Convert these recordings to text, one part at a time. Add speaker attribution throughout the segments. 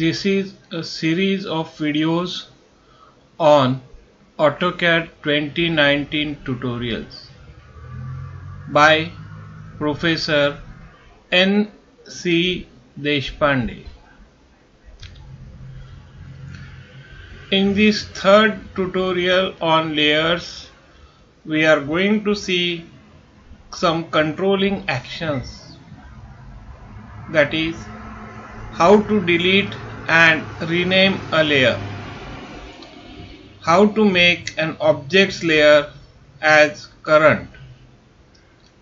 Speaker 1: This is a series of videos on AutoCAD 2019 tutorials by Professor N. C. Deshpande. In this third tutorial on layers, we are going to see some controlling actions that is how to delete and rename a layer. How to make an objects layer as current.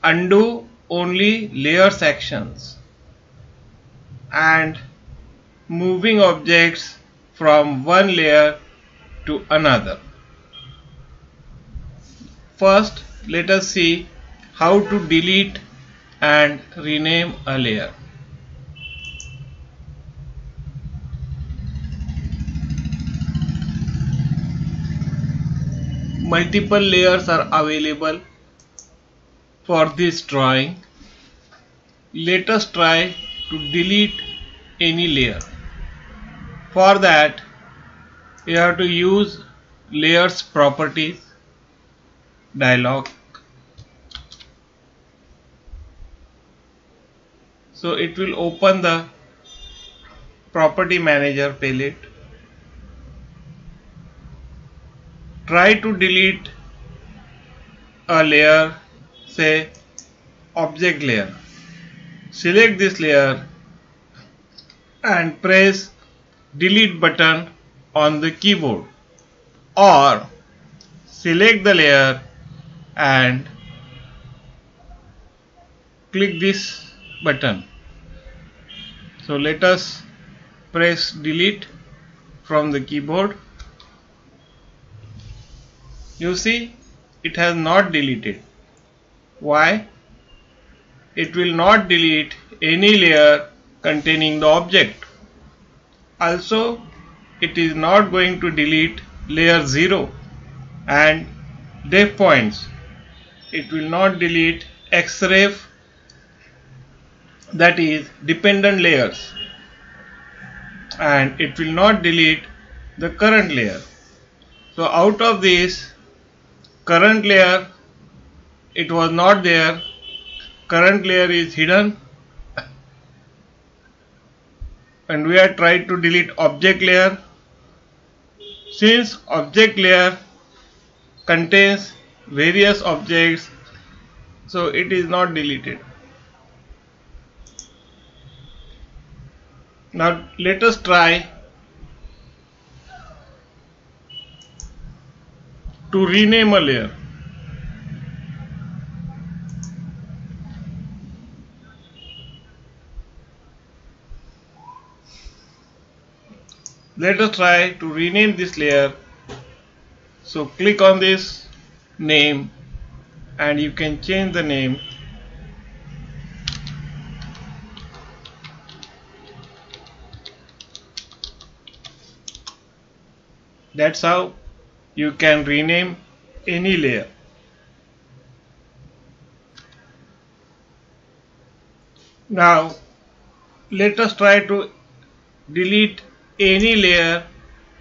Speaker 1: Undo only layer sections and moving objects from one layer to another. First let us see how to delete and rename a layer multiple layers are available for this drawing. Let us try to delete any layer. For that you have to use layers properties dialog. So it will open the property manager palette try to delete a layer say object layer. Select this layer and press delete button on the keyboard. Or select the layer and click this button. So let us press delete from the keyboard you see it has not deleted. Why? It will not delete any layer containing the object. Also it is not going to delete layer 0 and Defpoints. It will not delete xref that is dependent layers. And it will not delete the current layer. So out of this current layer it was not there. Current layer is hidden. And we are trying to delete object layer. Since object layer contains various objects so it is not deleted. Now let us try to rename a layer. Let us try to rename this layer. So click on this name and you can change the name. That's how you can rename any layer. Now let us try to delete any layer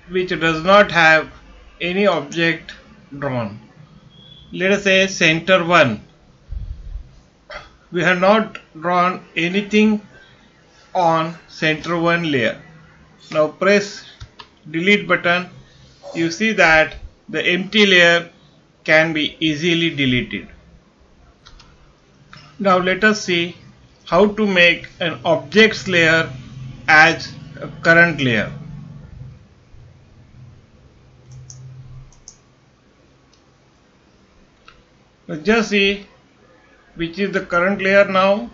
Speaker 1: which does not have any object drawn. Let us say center 1 we have not drawn anything on center 1 layer. Now press delete button. You see that the empty layer can be easily deleted. Now let us see how to make an objects layer as a current layer. Let's just see which is the current layer now.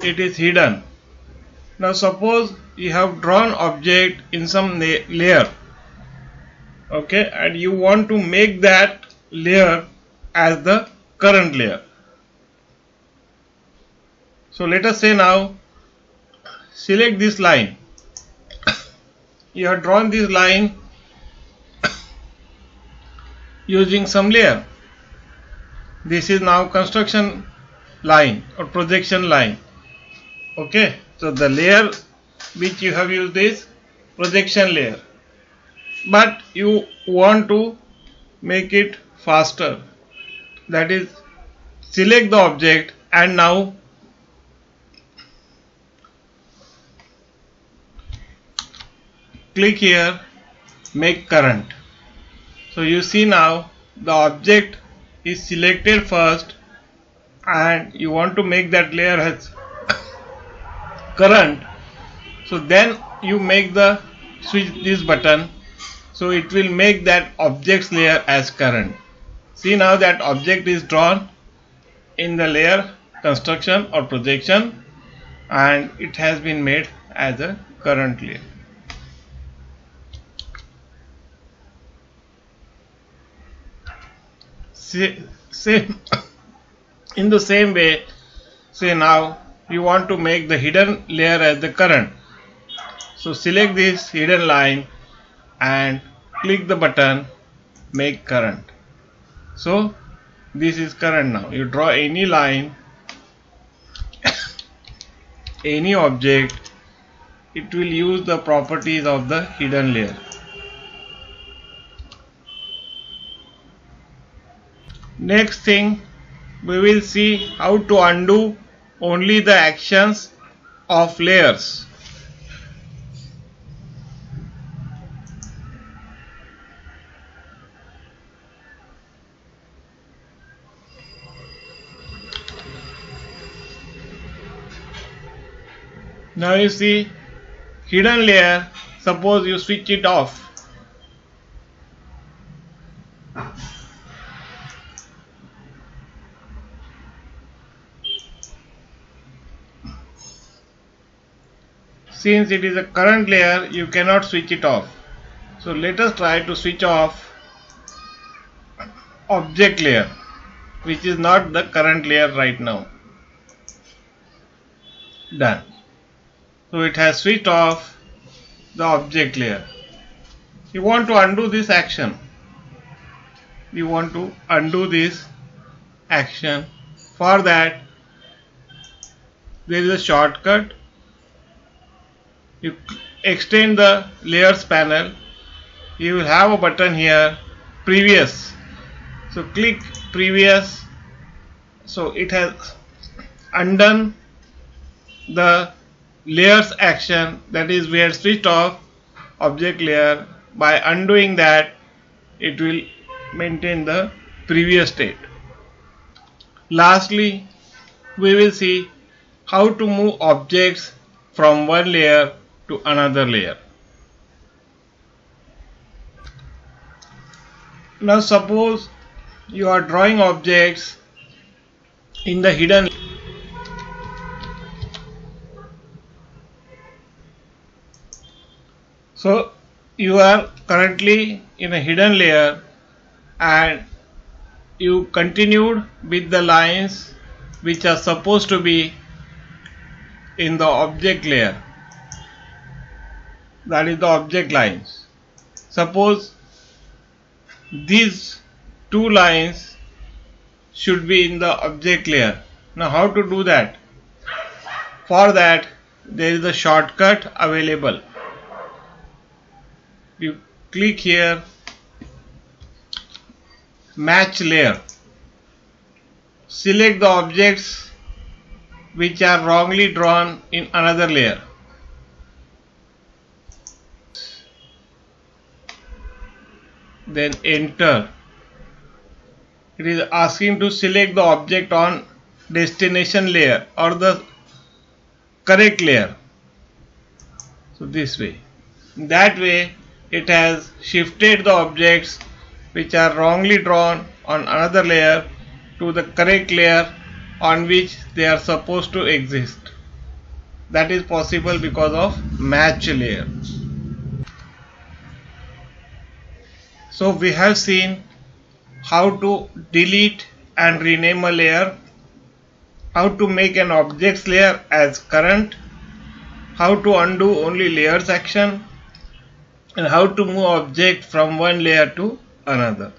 Speaker 1: It is hidden. Now suppose you have drawn object in some layer okay and you want to make that layer as the current layer. So let us say now select this line. You have drawn this line using some layer. This is now construction line or projection line. Okay so the layer which you have used is projection layer but you want to make it faster. That is select the object and now click here make current. So you see now the object is selected first and you want to make that layer has current. So then you make the switch this button so it will make that objects layer as current. See now that object is drawn in the layer construction or projection and it has been made as a current layer. See, same in the same way say now you want to make the hidden layer as the current. So select this hidden line and click the button make current. So this is current now. You draw any line any object it will use the properties of the hidden layer. Next thing we will see how to undo only the actions of layers now you see hidden layer suppose you switch it off. Since it is a current layer you cannot switch it off. So let us try to switch off object layer which is not the current layer right now. Done so it has switched off the object layer. You want to undo this action. You want to undo this action. For that there is a shortcut. You extend the layers panel. You will have a button here previous. So click previous. So it has undone the layers action that is we had switched off object layer by undoing that it will maintain the previous state lastly we will see how to move objects from one layer to another layer. Now suppose you are drawing objects in the hidden so you are currently in a hidden layer and you continued with the lines which are supposed to be in the object layer that is the object lines. Suppose these two lines should be in the object layer. Now how to do that? For that there is a shortcut available. You click here match layer. Select the objects which are wrongly drawn in another layer. then enter it is asking to select the object on destination layer or the correct layer so this way that way it has shifted the objects which are wrongly drawn on another layer to the correct layer on which they are supposed to exist. That is possible because of match layer. So we have seen how to delete and rename a layer, how to make an objects layer as current, how to undo only layers action and how to move object from one layer to another.